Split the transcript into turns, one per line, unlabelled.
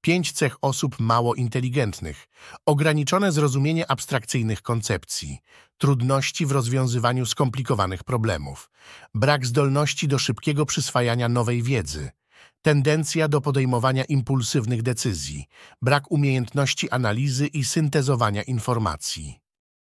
Pięć cech osób mało inteligentnych. Ograniczone zrozumienie abstrakcyjnych koncepcji. Trudności w rozwiązywaniu skomplikowanych problemów. Brak zdolności do szybkiego przyswajania nowej wiedzy. Tendencja do podejmowania impulsywnych decyzji. Brak umiejętności analizy i syntezowania informacji.